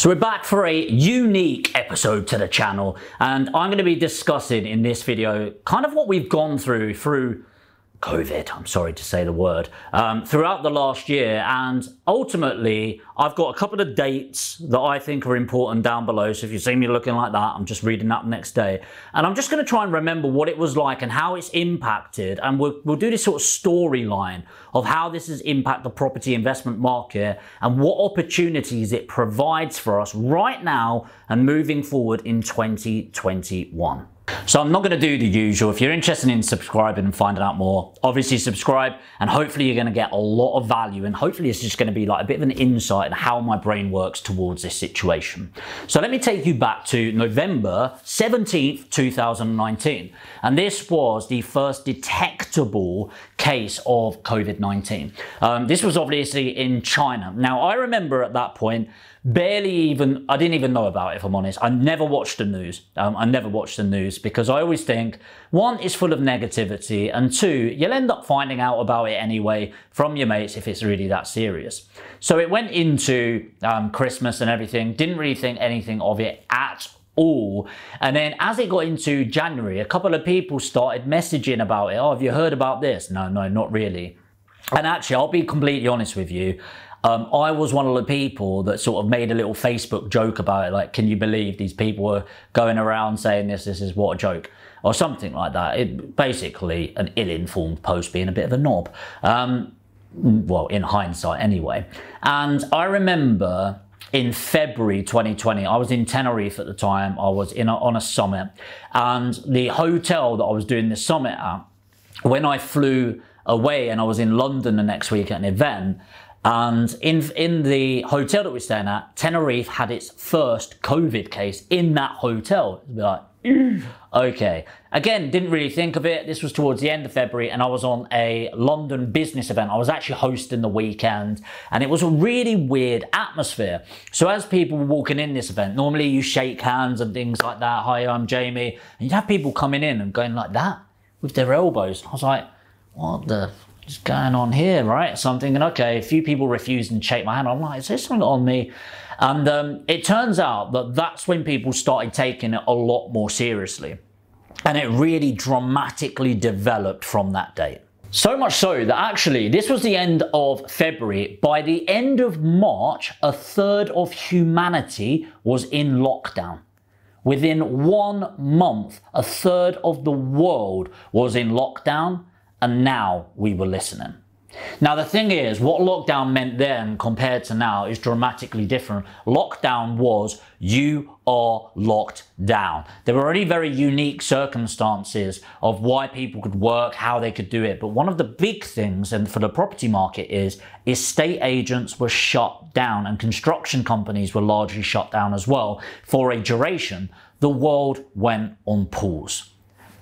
So we're back for a unique episode to the channel and I'm going to be discussing in this video kind of what we've gone through through COVID, I'm sorry to say the word, um, throughout the last year. And ultimately, I've got a couple of dates that I think are important down below. So if you see me looking like that, I'm just reading that next day. And I'm just going to try and remember what it was like and how it's impacted. And we'll, we'll do this sort of storyline of how this has impacted the property investment market and what opportunities it provides for us right now and moving forward in 2021. So I'm not going to do the usual. If you're interested in subscribing and finding out more, obviously subscribe and hopefully you're going to get a lot of value and hopefully it's just going to be like a bit of an insight in how my brain works towards this situation. So let me take you back to November 17th, 2019. And this was the first detectable case of COVID-19. Um, this was obviously in China. Now I remember at that point barely even, I didn't even know about it, if I'm honest. I never watched the news. Um, I never watched the news because I always think, one, it's full of negativity, and two, you'll end up finding out about it anyway from your mates if it's really that serious. So it went into um, Christmas and everything, didn't really think anything of it at all. And then as it got into January, a couple of people started messaging about it. Oh, have you heard about this? No, no, not really. And actually, I'll be completely honest with you. Um, I was one of the people that sort of made a little Facebook joke about it, like, can you believe these people were going around saying this, this is what a joke, or something like that. It basically an ill-informed post being a bit of a knob. Um, well, in hindsight anyway. And I remember in February 2020, I was in Tenerife at the time. I was in a, on a summit, and the hotel that I was doing the summit at, when I flew away and I was in London the next week at an event, and in, in the hotel that we're staying at, Tenerife had its first COVID case in that hotel. It'd be like, okay. Again, didn't really think of it. This was towards the end of February and I was on a London business event. I was actually hosting the weekend and it was a really weird atmosphere. So as people were walking in this event, normally you shake hands and things like that. Hi, I'm Jamie. And you'd have people coming in and going like that with their elbows. I was like, what the what's going on here, right? So I'm thinking, okay, a few people refused and shake my hand. I'm like, is there something on me? And um, it turns out that that's when people started taking it a lot more seriously. And it really dramatically developed from that date. So much so that actually, this was the end of February. By the end of March, a third of humanity was in lockdown. Within one month, a third of the world was in lockdown and now we were listening. Now, the thing is, what lockdown meant then compared to now is dramatically different. Lockdown was you are locked down. There were already very unique circumstances of why people could work, how they could do it. But one of the big things, and for the property market, is estate agents were shut down and construction companies were largely shut down as well for a duration. The world went on pause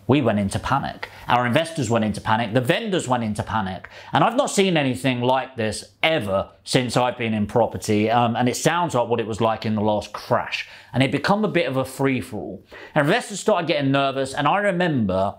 we went into panic. Our investors went into panic. The vendors went into panic. And I've not seen anything like this ever since I've been in property. Um, and it sounds like what it was like in the last crash. And it become a bit of a free for all. Investors started getting nervous. And I remember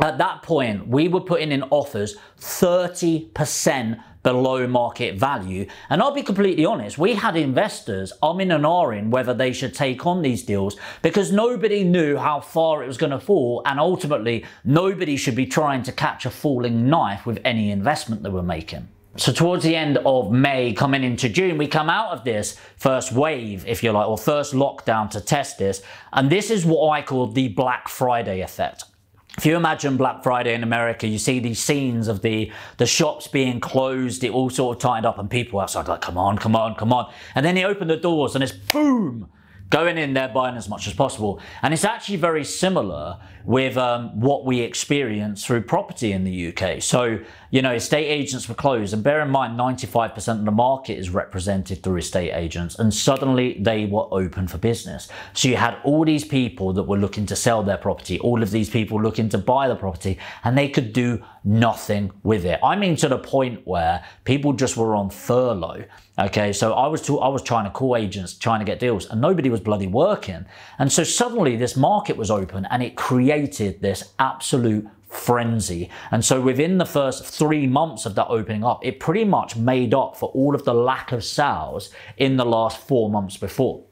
at that point, we were putting in offers 30% below market value. And I'll be completely honest, we had investors umming and ahhing whether they should take on these deals because nobody knew how far it was going to fall. And ultimately, nobody should be trying to catch a falling knife with any investment they were making. So towards the end of May, coming into June, we come out of this first wave, if you like, or first lockdown to test this. And this is what I call the Black Friday effect if you imagine Black Friday in America, you see these scenes of the, the shops being closed, it all sort of tied up, and people outside like, come on, come on, come on. And then they open the doors and it's boom, going in there buying as much as possible. And it's actually very similar with um, what we experience through property in the UK. So, you know, estate agents were closed, and bear in mind, 95% of the market is represented through estate agents, and suddenly they were open for business. So you had all these people that were looking to sell their property, all of these people looking to buy the property, and they could do nothing with it. I mean, to the point where people just were on furlough. Okay, so I was to, I was trying to call agents, trying to get deals, and nobody was bloody working. And so suddenly this market was open, and it created created this absolute frenzy. And so within the first three months of that opening up, it pretty much made up for all of the lack of sales in the last four months before.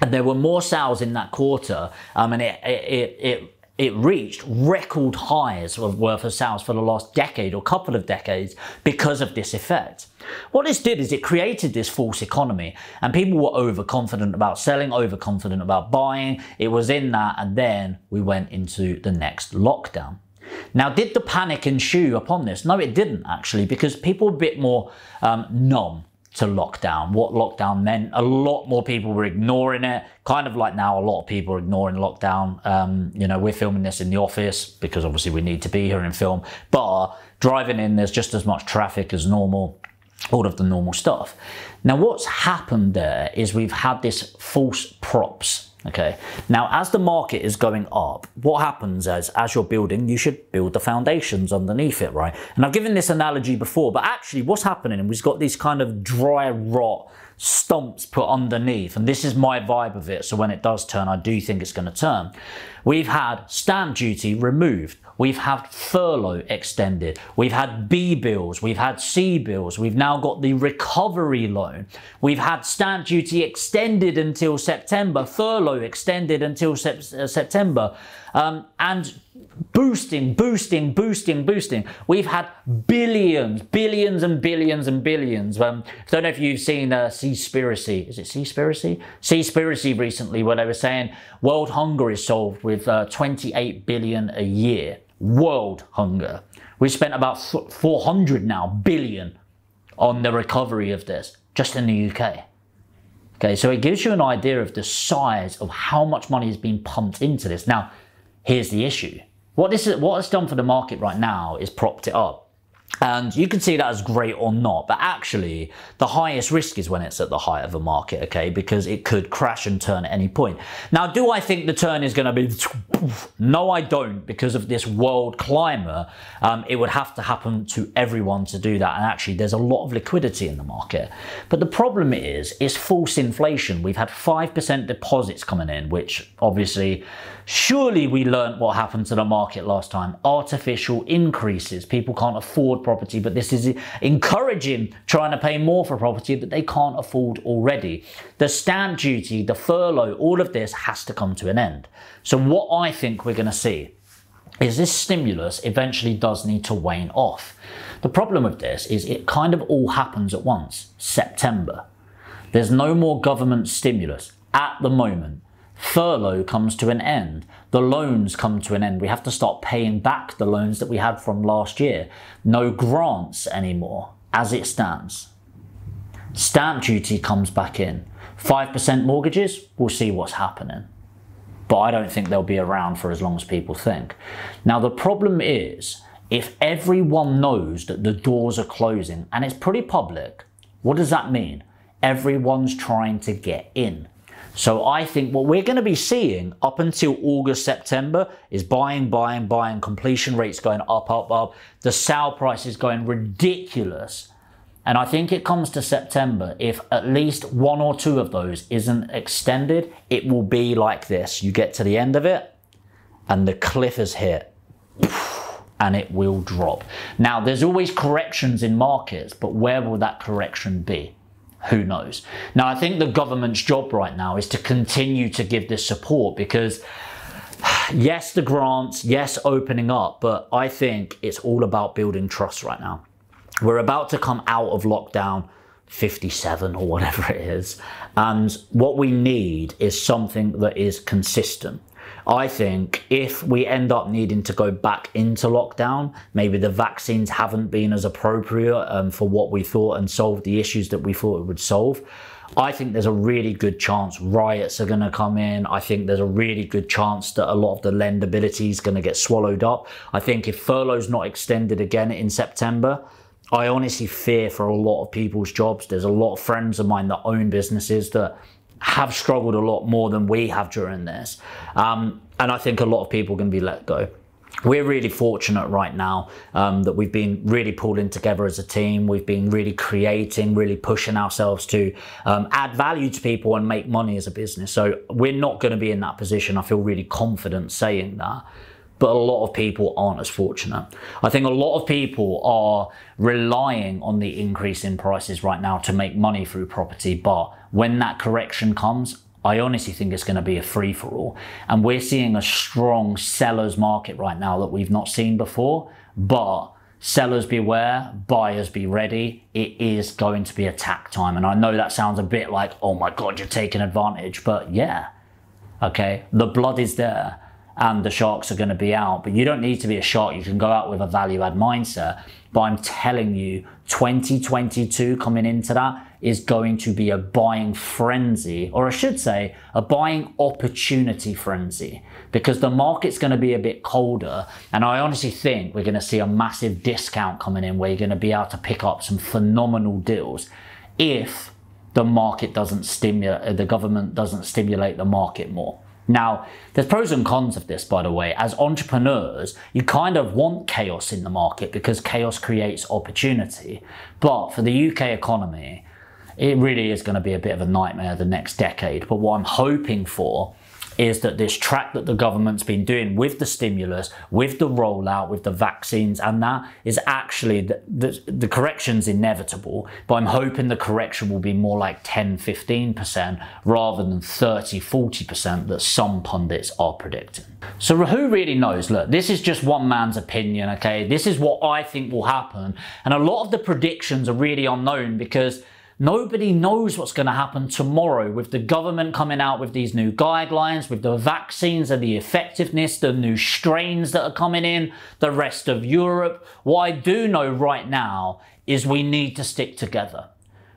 and there were more sales in that quarter, um, and it, it, it, it reached record highs worth of sales for the last decade or couple of decades because of this effect. What this did is it created this false economy and people were overconfident about selling, overconfident about buying. It was in that and then we went into the next lockdown. Now, did the panic ensue upon this? No, it didn't actually, because people were a bit more um, numb to lockdown, what lockdown meant. A lot more people were ignoring it, kind of like now a lot of people are ignoring lockdown. Um, you know, we're filming this in the office because obviously we need to be here and film, but driving in, there's just as much traffic as normal, all of the normal stuff. Now, what's happened there is we've had this false props Okay. Now, as the market is going up, what happens is, as you're building, you should build the foundations underneath it, right? And I've given this analogy before, but actually what's happening, we've got these kind of dry rot stumps put underneath. And this is my vibe of it. So when it does turn, I do think it's going to turn. We've had stamp duty removed. We've had furlough extended. We've had BBLs. We've had CBILS. We've now got the recovery loan. We've had stamp duty extended until September, furlough extended until sep uh, September, um, and boosting, boosting, boosting, boosting. We've had billions, billions and billions and billions. Um, I don't know if you've seen uh, Seaspiracy. Is it Seaspiracy? Seaspiracy recently, where they were saying world hunger is solved with uh, 28 billion a year world hunger. We spent about 400 now billion on the recovery of this just in the UK. Okay, so it gives you an idea of the size of how much money has been pumped into this. Now, here's the issue. What this is, what it's done for the market right now is propped it up. And you can see that as great or not, but actually the highest risk is when it's at the height of a market, okay? Because it could crash and turn at any point. Now, do I think the turn is gonna be, no, I don't, because of this world climate. Um, it would have to happen to everyone to do that. And actually there's a lot of liquidity in the market. But the problem is, it's false inflation. We've had 5% deposits coming in, which obviously Surely we learned what happened to the market last time. Artificial increases. People can't afford property, but this is encouraging trying to pay more for property that they can't afford already. The stamp duty, the furlough, all of this has to come to an end. So what I think we're going to see is this stimulus eventually does need to wane off. The problem with this is it kind of all happens at once. September. There's no more government stimulus at the moment furlough comes to an end. The loans come to an end. We have to start paying back the loans that we had from last year. No grants anymore as it stands. Stamp duty comes back in. 5% mortgages, we'll see what's happening. But I don't think they'll be around for as long as people think. Now, the problem is if everyone knows that the doors are closing and it's pretty public, what does that mean? Everyone's trying to get in. So I think what we're going to be seeing up until August, September is buying, buying, buying, completion rates going up, up, up, the sale price is going ridiculous. And I think it comes to September, if at least one or two of those isn't extended, it will be like this. You get to the end of it and the cliff is hit and it will drop. Now, there's always corrections in markets, but where will that correction be? Who knows? Now, I think the government's job right now is to continue to give this support because yes, the grants, yes, opening up, but I think it's all about building trust right now. We're about to come out of lockdown 57 or whatever it is. And what we need is something that is consistent. I think if we end up needing to go back into lockdown, maybe the vaccines haven't been as appropriate um, for what we thought and solved the issues that we thought it would solve. I think there's a really good chance riots are going to come in. I think there's a really good chance that a lot of the lendability is going to get swallowed up. I think if furlough's not extended again in September, I honestly fear for a lot of people's jobs. There's a lot of friends of mine that own businesses that have struggled a lot more than we have during this. Um, and I think a lot of people are going to be let go. We're really fortunate right now um, that we've been really pulling together as a team. We've been really creating, really pushing ourselves to um, add value to people and make money as a business. So we're not going to be in that position. I feel really confident saying that but a lot of people aren't as fortunate. I think a lot of people are relying on the increase in prices right now to make money through property, but when that correction comes, I honestly think it's going to be a free for all. And we're seeing a strong seller's market right now that we've not seen before. But sellers beware, buyers be ready. It is going to be attack time. And I know that sounds a bit like, oh my God, you're taking advantage. But yeah, okay, the blood is there and the sharks are going to be out. But you don't need to be a shark. You can go out with a value add mindset. But I'm telling you, 2022 coming into that is going to be a buying frenzy, or I should say, a buying opportunity frenzy, because the market's going to be a bit colder. And I honestly think we're going to see a massive discount coming in where you're going to be able to pick up some phenomenal deals if the market doesn't stimulate, the government doesn't stimulate the market more. Now, there's pros and cons of this, by the way. As entrepreneurs, you kind of want chaos in the market because chaos creates opportunity. But for the UK economy, it really is going to be a bit of a nightmare the next decade. But what I'm hoping for is that this track that the government's been doing with the stimulus, with the rollout, with the vaccines, and that is actually the, the, the correction's inevitable. But I'm hoping the correction will be more like 10, 15% rather than 30, 40% that some pundits are predicting. So who really knows? Look, this is just one man's opinion, okay? This is what I think will happen. And a lot of the predictions are really unknown because Nobody knows what's going to happen tomorrow with the government coming out with these new guidelines, with the vaccines and the effectiveness, the new strains that are coming in, the rest of Europe. What I do know right now is we need to stick together.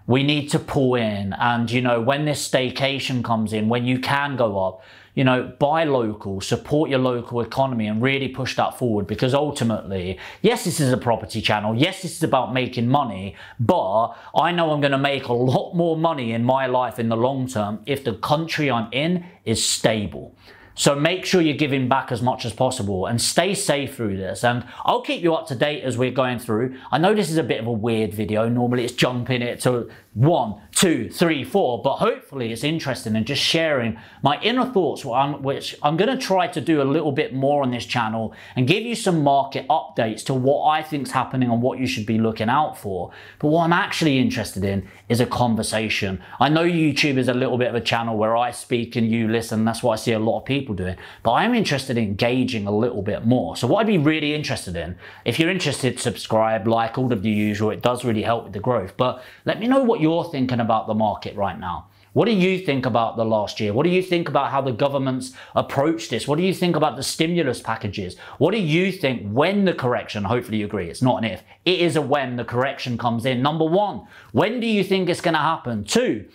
We need to pull in. And, you know, when this staycation comes in, when you can go up, you know, buy local, support your local economy and really push that forward because ultimately, yes, this is a property channel. Yes, this is about making money, but I know I'm going to make a lot more money in my life in the long term if the country I'm in is stable. So make sure you're giving back as much as possible and stay safe through this. And I'll keep you up to date as we're going through. I know this is a bit of a weird video. Normally it's jumping it to one, two, three, four, but hopefully it's interesting and just sharing my inner thoughts, which I'm going to try to do a little bit more on this channel and give you some market updates to what I think's happening and what you should be looking out for. But what I'm actually interested in is a conversation. I know YouTube is a little bit of a channel where I speak and you listen. That's what I see a lot of people doing, but I'm interested in engaging a little bit more. So what I'd be really interested in, if you're interested, subscribe, like all of the usual. It does really help with the growth, but let me know what you're thinking about the market right now. What do you think about the last year? What do you think about how the government's approached this? What do you think about the stimulus packages? What do you think when the correction, hopefully you agree, it's not an if, it is a when the correction comes in. Number one, when do you think it's going to happen? Two,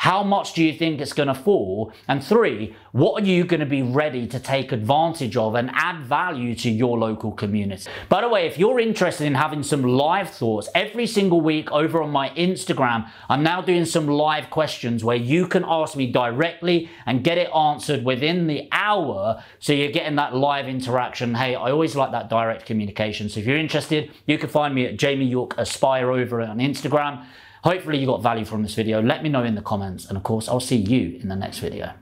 how much do you think it's going to fall? And three, what are you going to be ready to take advantage of and add value to your local community? By the way, if you're interested in having some live thoughts every single week over on my Instagram, I'm now doing some live questions where you can ask me directly and get it answered within the hour. So you're getting that live interaction. Hey, I always like that direct communication. So if you're interested, you can find me at Jamie York Aspire over on Instagram. Hopefully you got value from this video. Let me know in the comments. And of course, I'll see you in the next video.